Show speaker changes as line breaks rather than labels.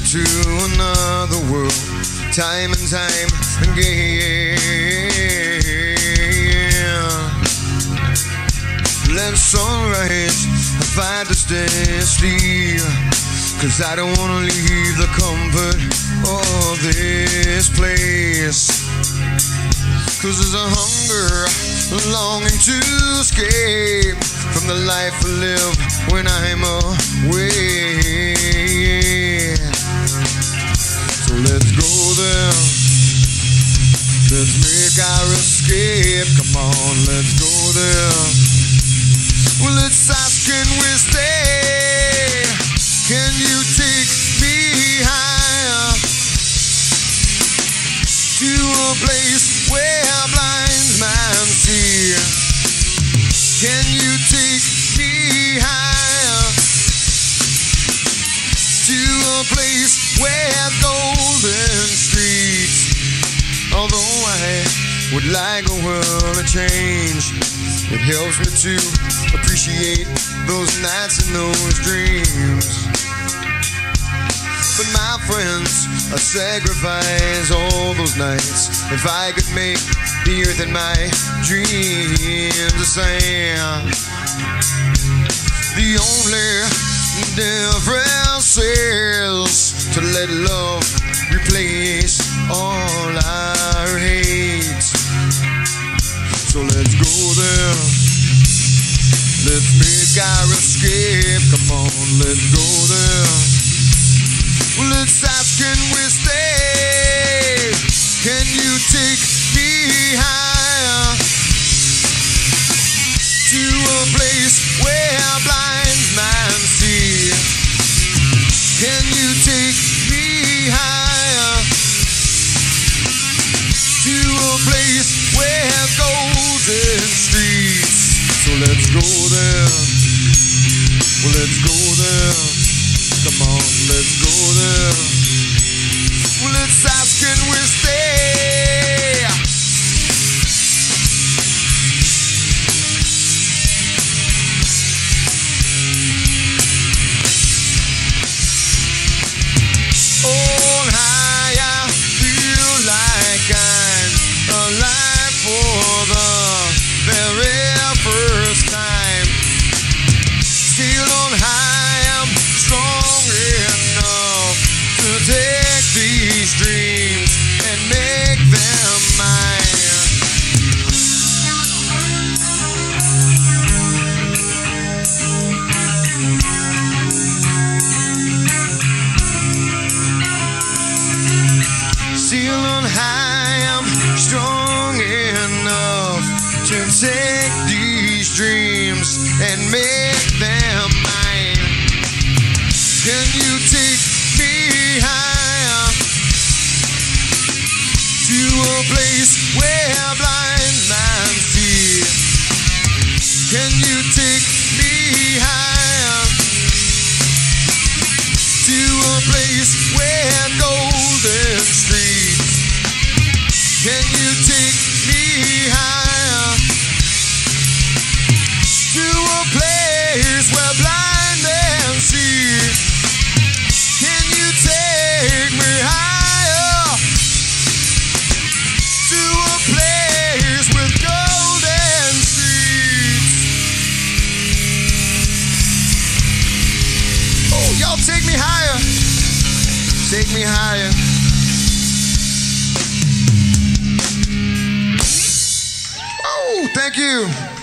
to another world, time and time again. Let sunrise find us stay Cause I don't wanna leave the comfort of this place. Cause there's a hunger, a longing to escape from the life I live when I'm away. There. Well, it's can we stay? Can you take me higher to a place where blind man see? Can you take me higher to a place where golden streets? Although I would like a world to change, it helps me to appreciate those nights and those dreams. But my friends, I sacrifice all those nights if I could make the earth and my dreams the same. The only difference there. Let's make our escape. Come on, let's go there. Well, it's ask, let's go there. Well, let's go there. Come on, let's go there. Well, let's ask, can we stay? And make them mine. Can you take me higher to a place where blind Take me higher. Oh, thank you.